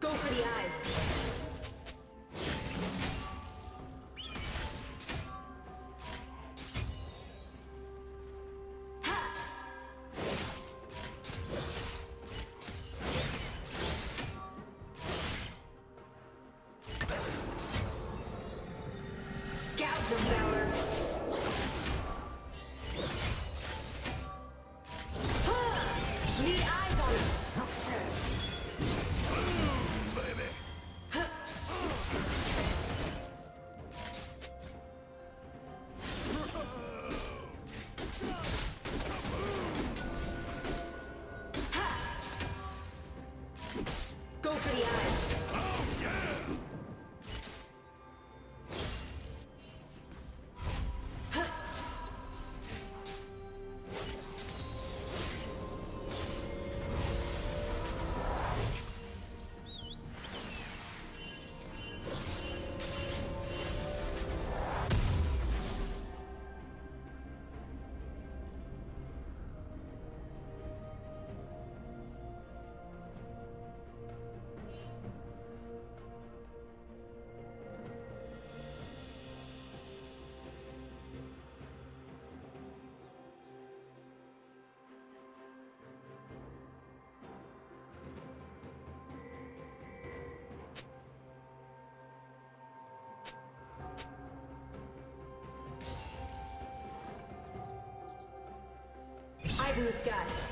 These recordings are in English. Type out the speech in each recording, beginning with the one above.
Go for the eyes. Gouge them, Valor. in the sky.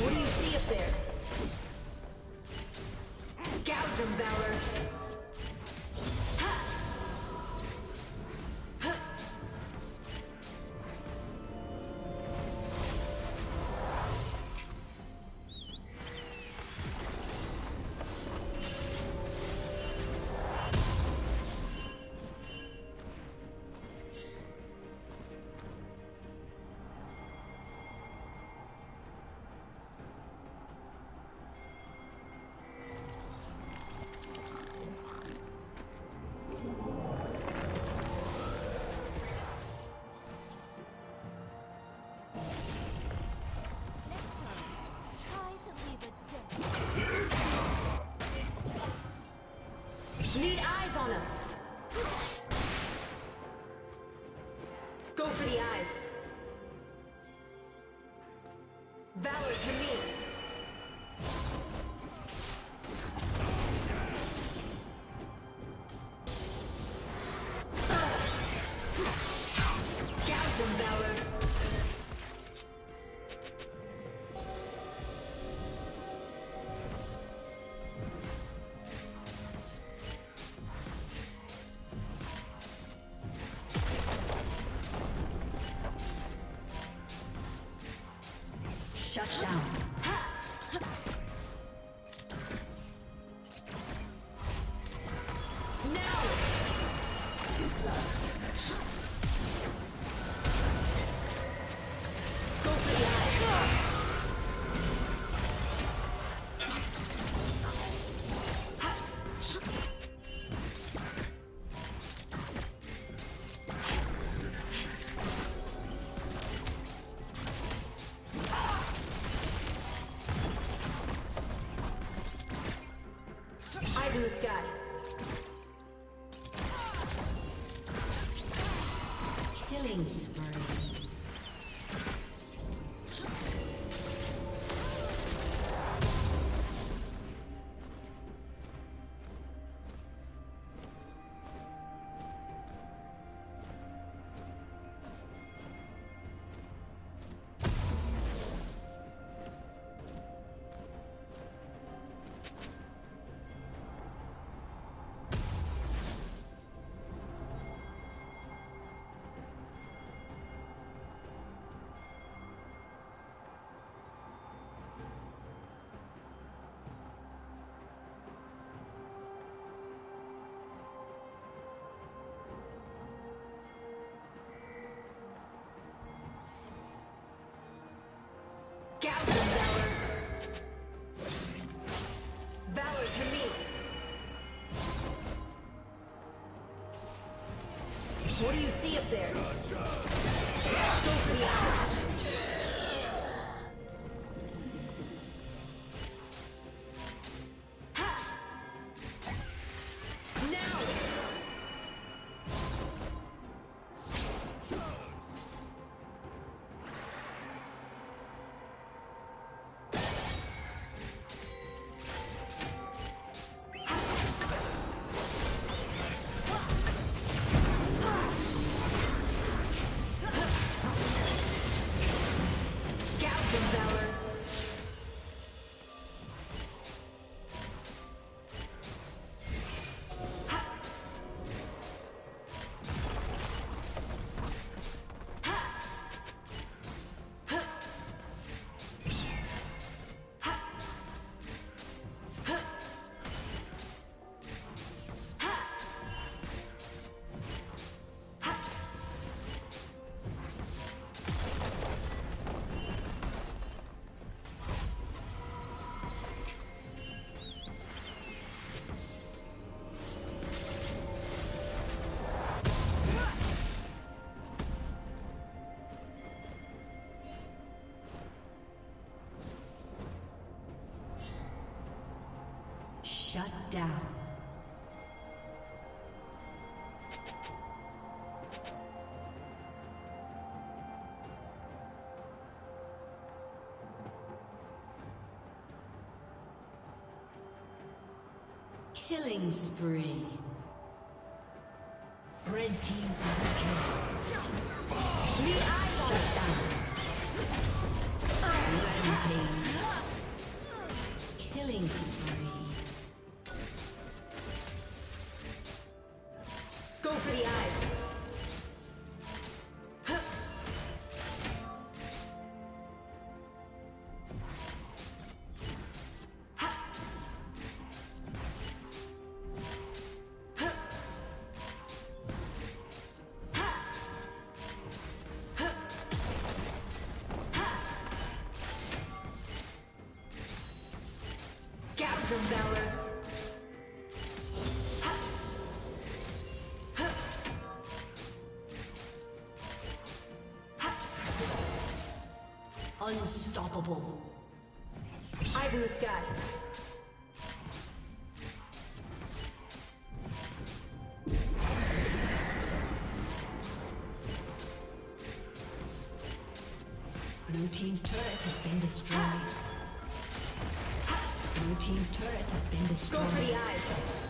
What do you see up there? Gouge him, Valor! Go for it. Killing spree. There? Shut down. Killing spree. Red team Unstoppable. Eyes in the sky. Blue team's turret has been destroyed. Blue team's turret has been destroyed. Go for the eyes.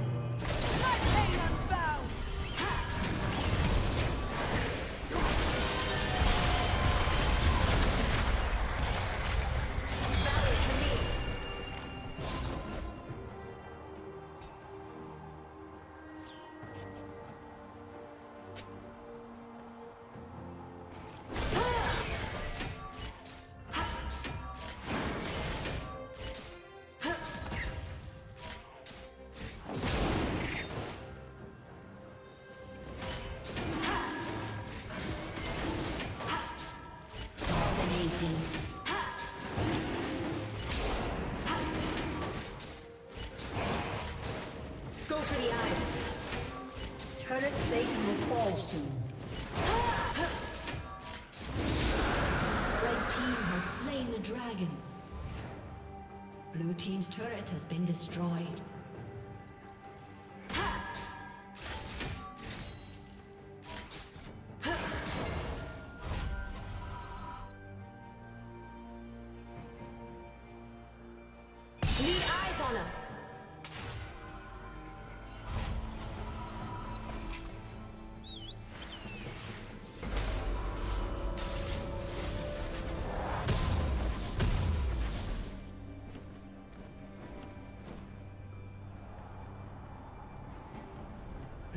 For the eyes. Turret plating will fall soon. Red team has slain the dragon. Blue team's turret has been destroyed.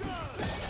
Go